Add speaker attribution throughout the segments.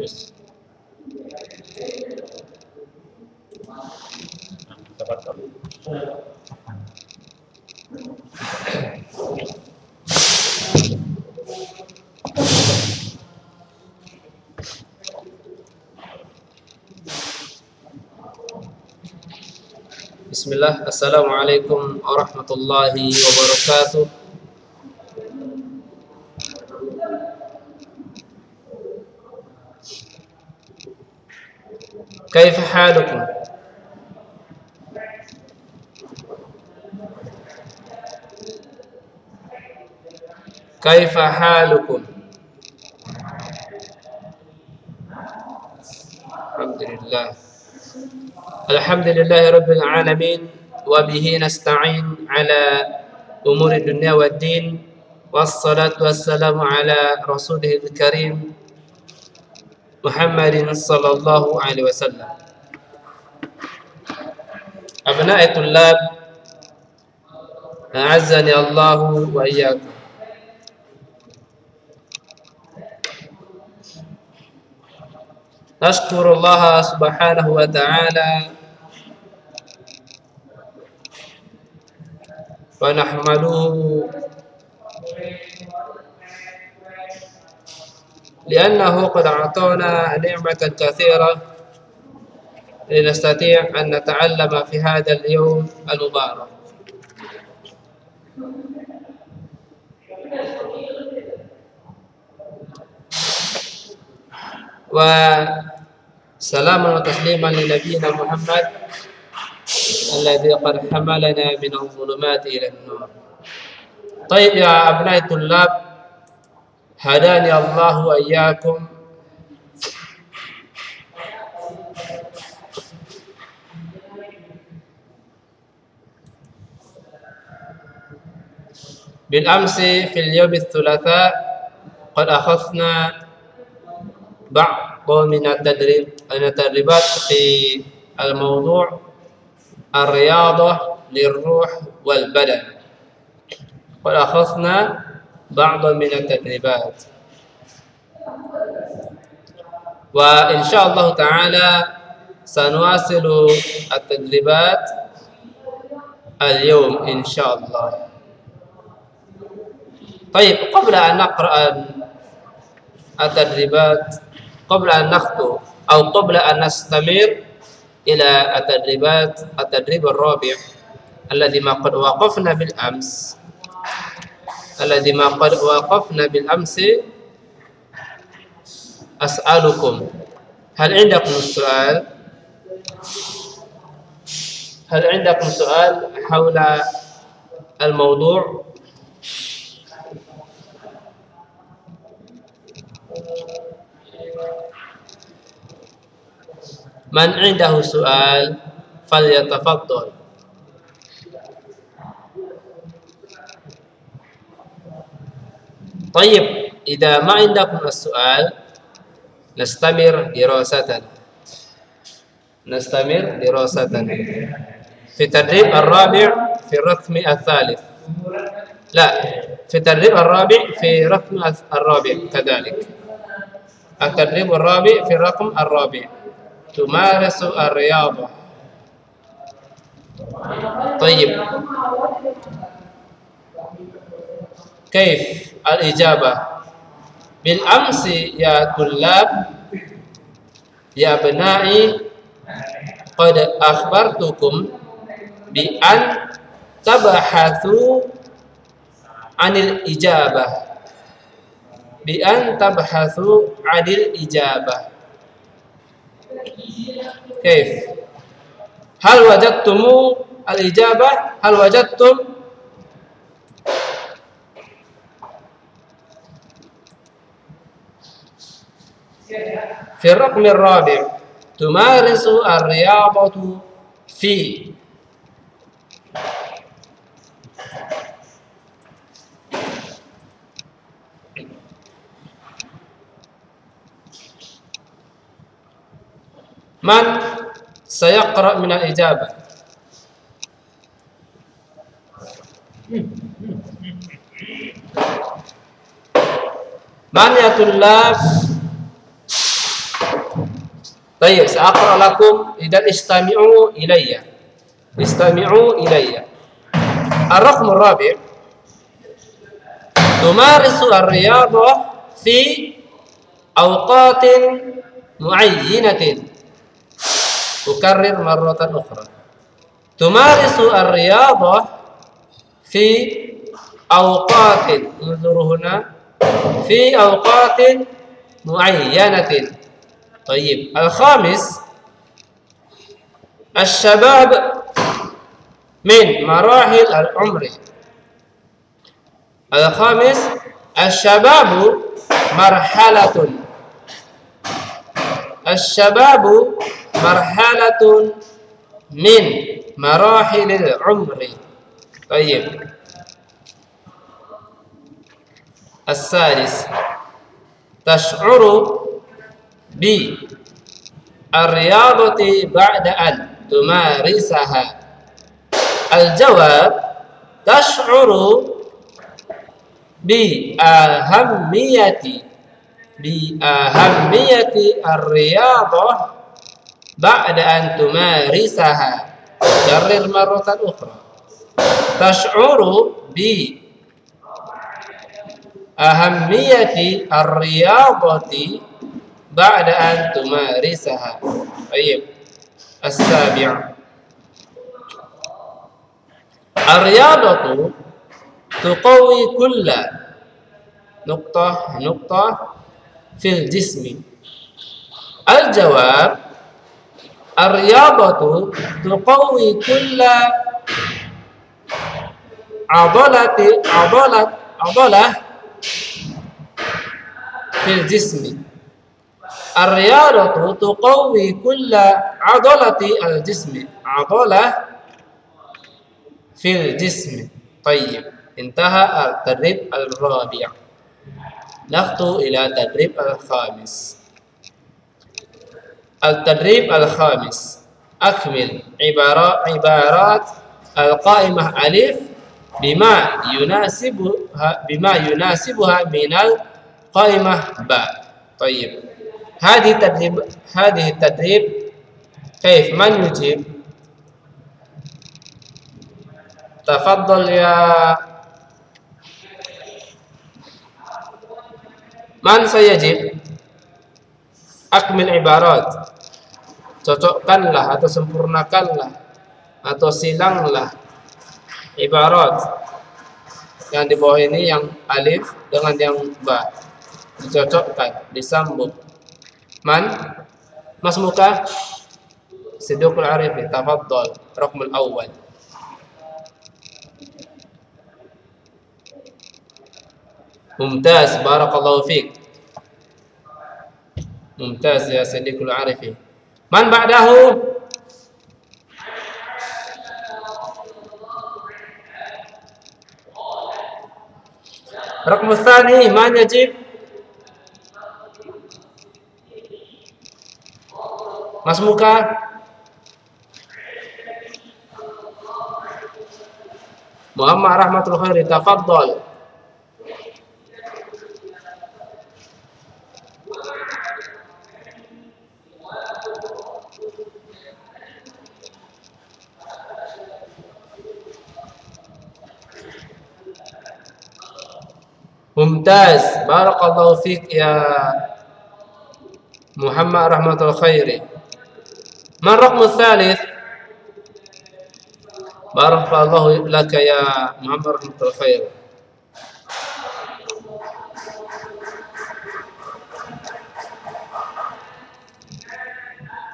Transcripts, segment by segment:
Speaker 1: Yes. تفضل بسم الله السلام كيف حالكم؟ كيف حالكم؟ الحمد لله الحمد لله رب العالمين وبه نستعين على أمور الدنيا والدين والصلاة والسلام على رسوله الكريم محمد صلى الله عليه وسلم أبناء الطلاب أعزني الله وإياكم نشكر الله سبحانه وتعالى ونحمده لأنه قد أعطانا نعمة كثيرة لنستطيع أن نتعلم في هذا اليوم المبارك. وسلاما وتسليما لنبينا محمد الذي قد حملنا من الظلمات إلى النور. طيب يا أبناء الطلاب هداني الله وإياكم. بالأمس في اليوم الثلاثاء قد أخذنا بعض من التدريب التدريبات في الموضوع الرياضة للروح والبدن. قد أخذنا بعض من التدريبات. وإن شاء الله تعالى سنواصل التدريبات اليوم إن شاء الله. طيب قبل أن نقرأ التدريبات قبل أن نخطو أو قبل أن نستمر إلى التدريبات التدريب الرابع الذي ما قد وقفنا بالأمس. الذي ما قد وقفنا بالأمس أسألكم هل عندكم سؤال؟ هل عندكم سؤال حول الموضوع؟ من عنده سؤال فليتفضل. طيب إذا ما عندكم السؤال نستمر دراستنا نستمر دراستنا في التدريب الرابع في الرقم الثالث. لا في التدريب الرابع في الرقم الرابع كذلك. التدريب الرابع في الرقم الرابع. تمارس الرياضة. طيب. kaif al-ijabah. Bil amsi ya kullab ya benai qad akhbartukum bi an tabahathu anil ijabah. Bi an tabahathu anil ijabah. Kaif. Hal wajadtumu al ijabah hal wajadtum في الرقم الرابع تمارس الرياضة في من سيقرأ من الإجابة؟ من يا طلاب؟ طيب سأقرأ لكم. إذا استمعوا إلي. استمعوا إلي. الرقم الرابع. تمارس الرياضة في أوقات معينة. أكرر مرة أخرى. تمارس الرياضة في أوقات انظروا هنا في أوقات معينة. طيب الخامس الشباب من مراحل العمر. الخامس الشباب مرحلة. الشباب مرحلة من مراحل العمر. طيب. السادس تشعر B Ar-riyadati ba'da an tumarisaha. Al-jawab Tash'uru Bi ahammiyati Bi ahammiyati ar-riyadah Ba'da an tumarisaha. Jarir marotan ukhra. Tash'uru bi ahammiyati ar-riyadati بعد أن تمارسها. طيب السابع الرياضة تقوي كل نقطة نقطة في الجسم. الجواب الرياضة تقوي كل عضلة عضلة عضلة في الجسم. الرياضة تقوي كل عضلة الجسم. عضلة في الجسم. طيب انتهى التدريب الرابع. نخطو إلى التدريب الخامس. التدريب الخامس. أكمل عبارات القائمة ألف بما يناسبها بما يناسبها من القائمة باء. طيب. هذه التدريب هذه التدريب كيف من يجيب تفضل يا من سيجيب akmil ibarat cocokkanlah atau sempurnakanlah atau silanglah ibarat yang di bawah ini yang alif dengan yang ba dicocokkan disambung Man muka Siddiqul Arifi tafaddal raqmul awal Mumtaz barakallahu fiik Mumtaz ya Siddiqul Arifi. Man ba'dahu? Rakmus tsani man yajib Mas Muka. Muhammad Rahmatul Khairi, tafadhol. Mumtaz, barakallahu fiik ya Muhammad Rahmatul Khairi. ما الرقم الثالث؟ بارك الله لك يا محمد رحمة الخير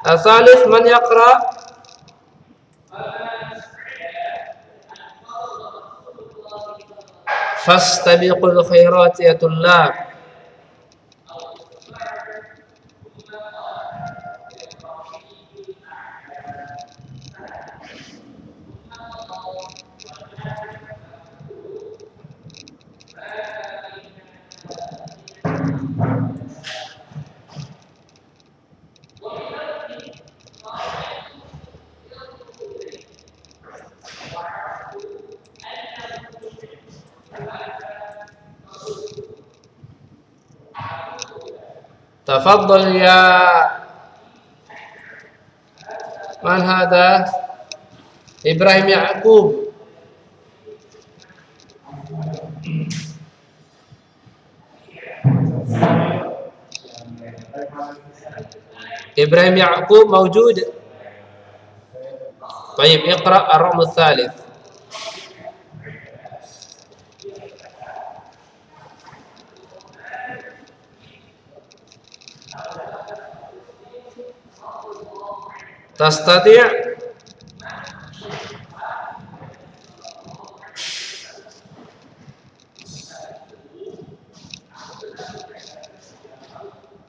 Speaker 1: الثالث من يقرأ؟ فاستبقوا الخيرات يا طلاب. تفضل يا Man hada? Ibrahim Yaqub. إبراهيم يعقوب موجود طيب اقرأ الرقم الثالث Tastati'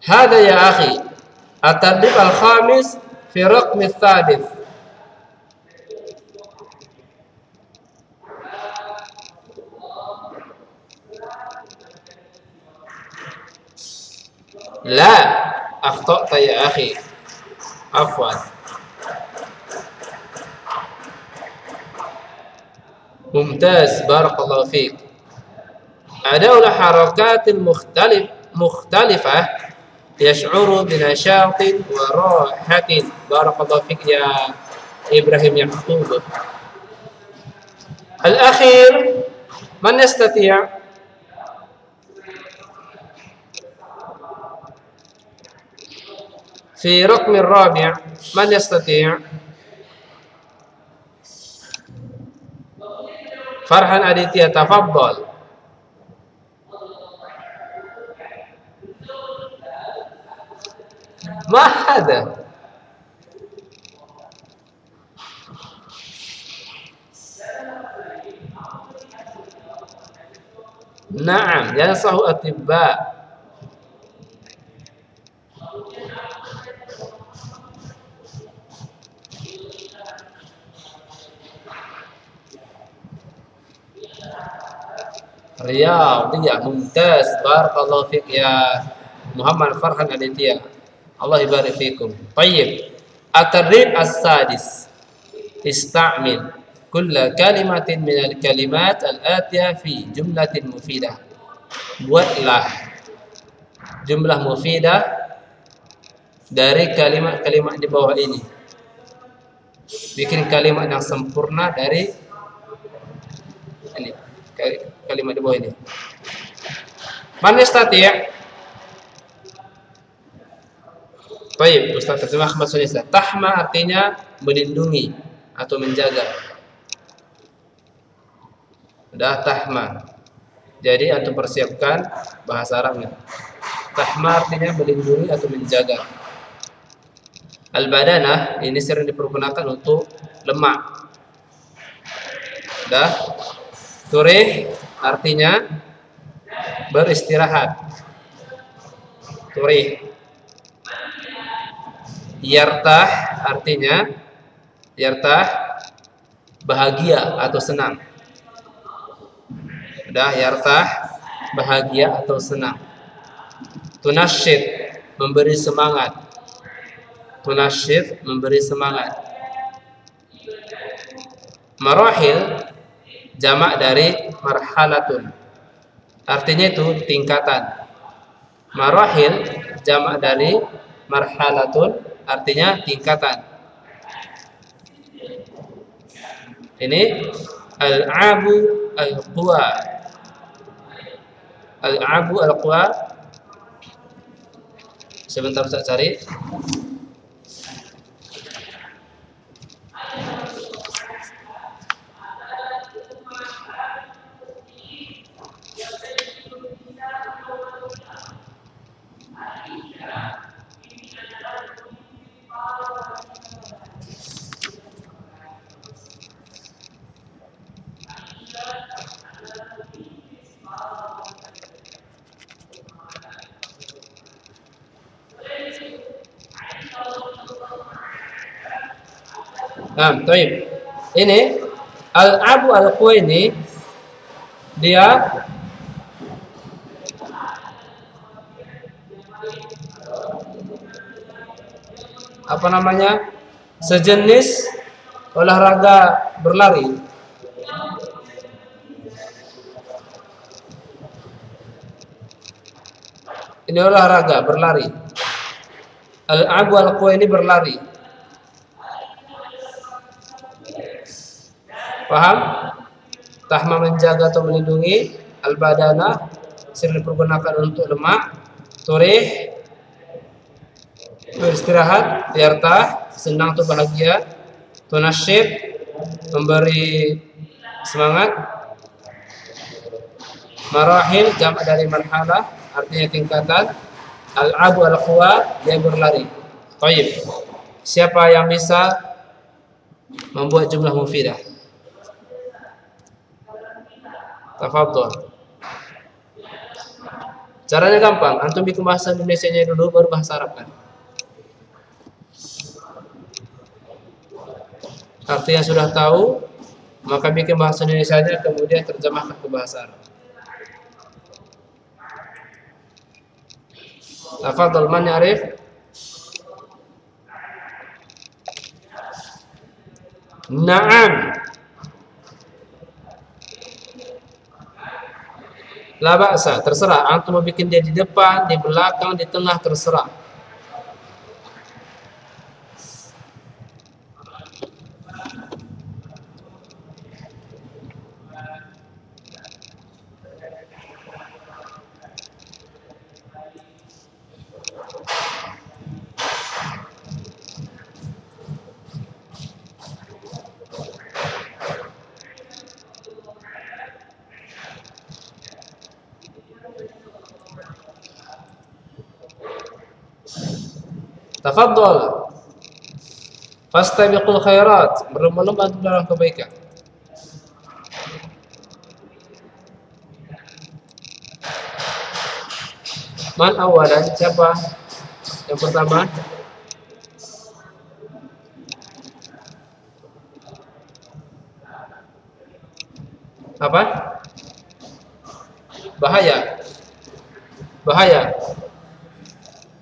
Speaker 1: Hada ya akhi At-tadrib al-khamis Fi raqmi thalith La Akhtata ya akhi. Afwan. ممتاز بارك الله فيك. أداء الحركات المختلف مختلفة يشعر بنشاط وراحة. بارك الله فيك يا إبراهيم يعقوب. الأخير من يستطيع؟ في رقم الرابع من يستطيع؟ Farhan Aditya tafaddal. ما هذا؟ نعم ينصح الأطباء Riau dia ya, mumtaz barakallahu fiik ya. Muhammad Farhan Aditya. Allah ibarik fiikum. tayyib. Atarrib as-sadis. Ista'mil kulla kalimatin minal kalimat al-atiya fi jumlatin mufidah. Buatlah jumlah mufidah dari kalimat-kalimat di bawah ini. Bikin kalimat yang sempurna dari ini kalimat di bawah ini man yastati' Baik, Ustaz terjemah Ahmad Sunisa. Tahma artinya melindungi atau menjaga. Sudah tahma. Jadi antum persiapkan bahasa Arabnya. Tahma artinya melindungi atau menjaga. Al-badanah ini sering dipergunakan untuk lemak. Dah. Turih artinya beristirahat. Turih Yartah artinya yartah bahagia atau senang. Sudah yartah bahagia atau senang. Tunasyid memberi semangat. Tunasyid memberi semangat. Marahil jamak dari marhalatun. Artinya itu tingkatan. Marahil jamak dari marhalatun artinya tingkatan. Ini al-abu al-quwa. Al-abu al-quwa. Sebentar saya cari. Nah, taib. Ini al-abu al ini dia apa namanya? sejenis olahraga berlari. Ini olahraga berlari. Al-abu al ini berlari. Paham? Tahma menjaga atau melindungi al-badana sering dipergunakan untuk lemak, turih beristirahat, yartah, senang atau bahagia, tunasyid, memberi semangat, marahil jamak dari marhalah artinya tingkatan, al-abu al-quwa dia berlari. Baik. Siapa yang bisa membuat jumlah mufidah? Tafadhol. Caranya gampang, antum bikin bahasa Indonesia-nya dulu baru bahasa Arab kan. Artinya sudah tahu, maka bikin bahasa Indonesia-nya kemudian terjemahkan ke bahasa Arab. Tafadhol man yarif? Naam. La ba'sa, terserah. Antum mau bikin dia di depan, di belakang, di tengah, terserah. Tafadhol. Fastabiqul khairat, berlomba-lomba dalam kebaikan. Man awalan siapa? Yang pertama? Apa? Bahaya. Bahaya.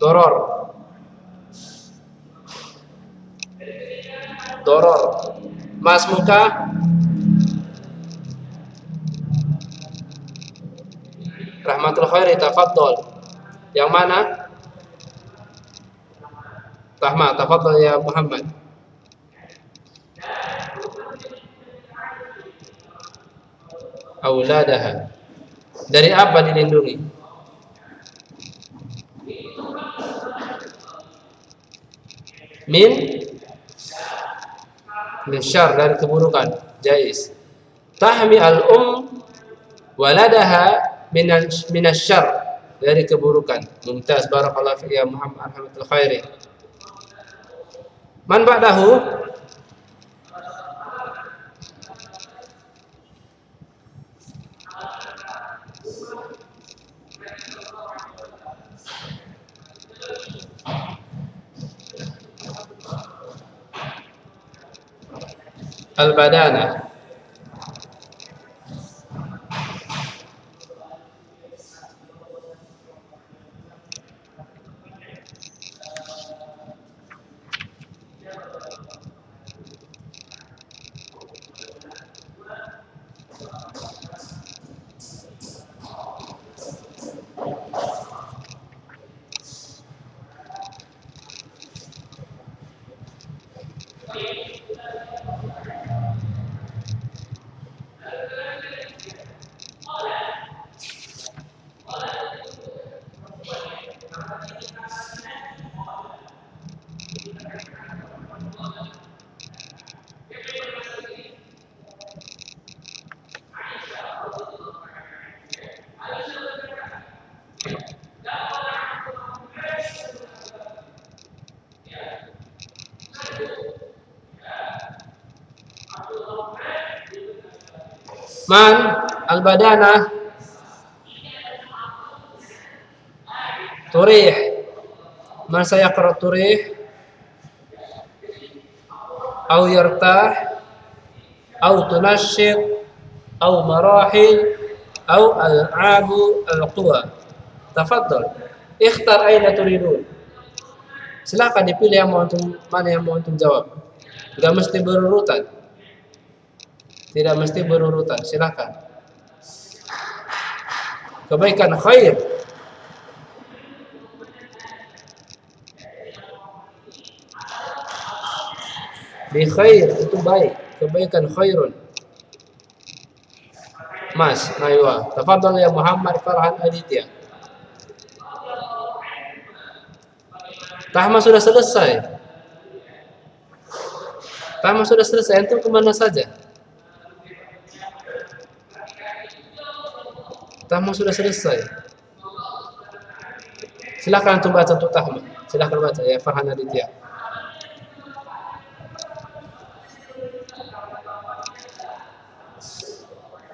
Speaker 1: Doror. Doror. Mas muka. Rahmatul khairi tafaddal. Yang mana? Tahma tafaddal ya Muhammad. Auladaha. Dari apa dilindungi? Min min syar dari keburukan. Jais. Tahmi al um waladaha min syar dari keburukan. Mumtaz barakallahu fi ya Muhammad rahmatul khairi. Man ba'dahu al-badana Man al-badana turih. Man sayaqra turih au yartah au tunashid au marahil au al-abu al-quwa. Tafadhal. Ikhtar aina turidun. Silakan dipilih yang mau antum mana yang mau antum jawab. Enggak mesti berurutan. Tidak mesti berurutan. Silakan. Kebaikan khair. Bi khair itu baik. Kebaikan khairun. Mas, aywa. Tafadhal ya Muhammad Farhan Aditya. Tahma sudah selesai. Tahma sudah selesai. Antum ke mana saja? Tahmah sudah selesai. Silakan untuk baca untuk tahmah. Silakan baca ya Farhan Aditya.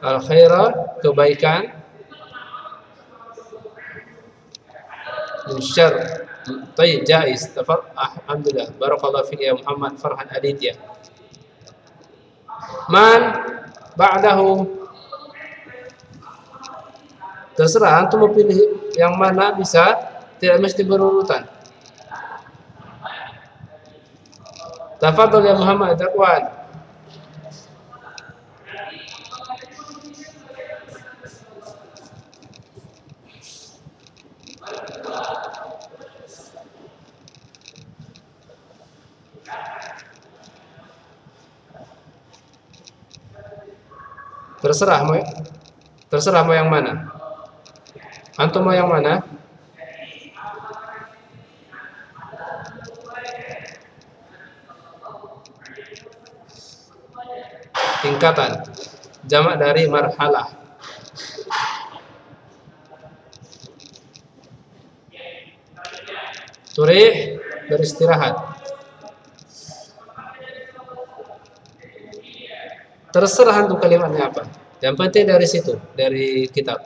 Speaker 1: Al khaira kebaikan. Syar Tayyib jais tafar Alhamdulillah Barakallah fiqh ya Muhammad Farhan Aditya Man Ba'dahu terserah antum mau pilih yang mana bisa tidak mesti berurutan tafadhol ya Muhammad Zakwan Terserah mau terserah mau yang mana. Antum mau yang mana? Tingkatan jamak dari marhalah. Turih beristirahat. Terserah untuk kalimatnya apa. Yang penting dari situ, dari kitab.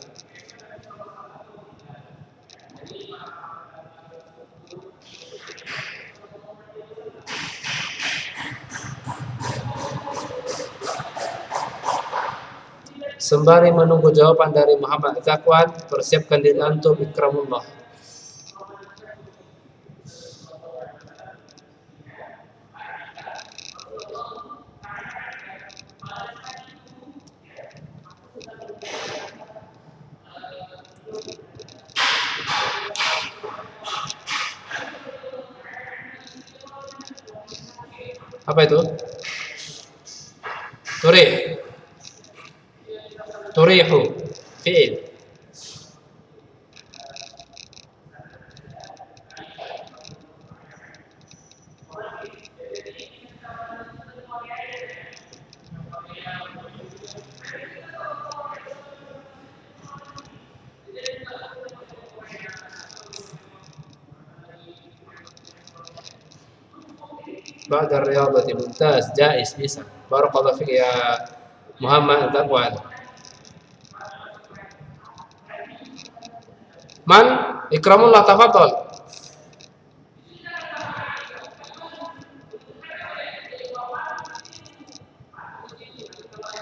Speaker 1: Sembari menunggu jawaban dari Muhammad Zakwan, persiapkan diri antum ikramullah. Apa itu? Turih. تريح فعل. بعد الرياضة ممتاز جائز مثلا بارك الله فيك يا محمد التقوى Man ikramullah tafadhol.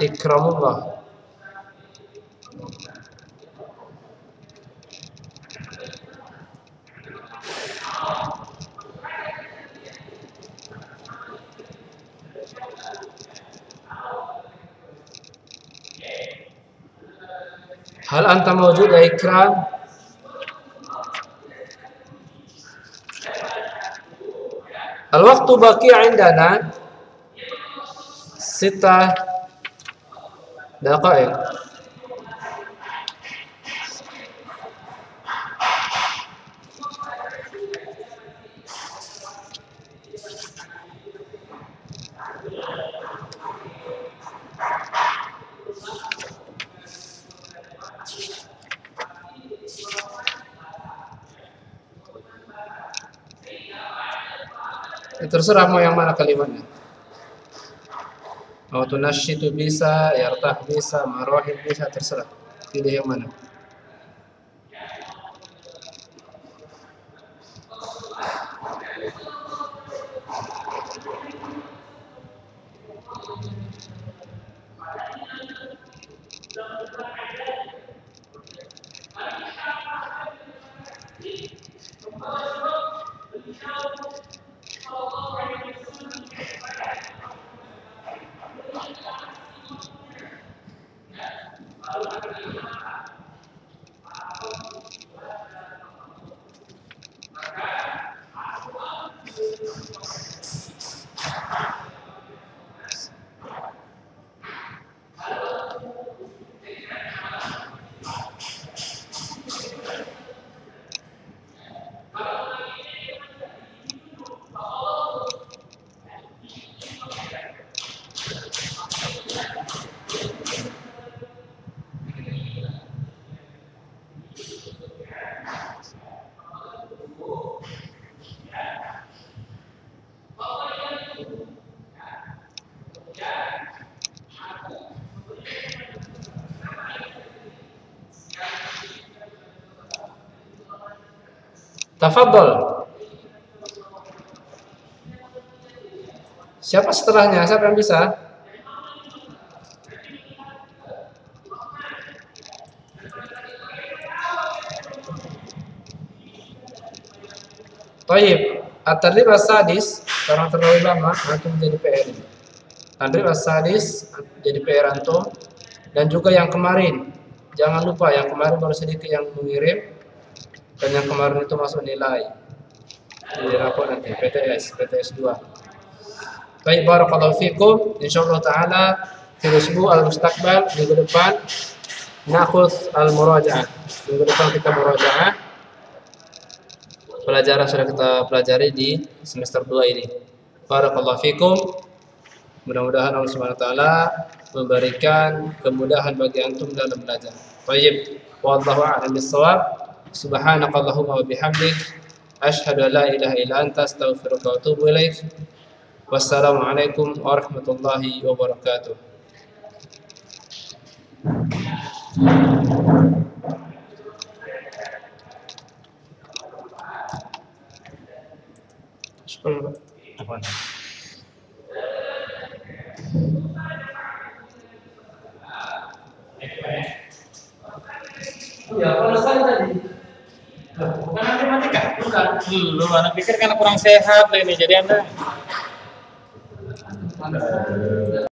Speaker 1: Ikramullah. Hal anta mawjud ya ikram? wal waktu baki indana. Sita. Daqaiq. Terserah mau yang mana kalimatnya. Mau itu bisa, yartah bisa, marohim bisa, terserah. Pilih yang mana. Tafadhol. Siapa setelahnya? Siapa yang bisa? Taib, at-tadrib as-sadis karena terlalu lama antum jadi PR. Tadrib as-sadis jadi PR antum dan juga yang kemarin. Jangan lupa yang kemarin baru sedikit yang mengirim dan yang kemarin itu masuk nilai di rapor nanti PTS PTS 2. Baik barakallahu fikum insyaallah taala fi usbu al-mustaqbal minggu depan nakhus al-murajaah. Minggu depan kita murajaah pelajaran sudah kita pelajari di semester 2 ini. Barakallahu fikum. Mudah-mudahan Allah Subhanahu wa taala memberikan kemudahan bagi antum dalam belajar. Baik, wallahu a'lam bissawab. سبحانك اللهم وبحمدك أشهد أن لا إله إلا أنت أستغفرك وأتوب إليك. والسلام عليكم ورحمة الله وبركاته.
Speaker 2: Ya, kalau saya tadi
Speaker 3: Belum, anak pikir karena kurang sehat lah ini. Jadi
Speaker 2: Anda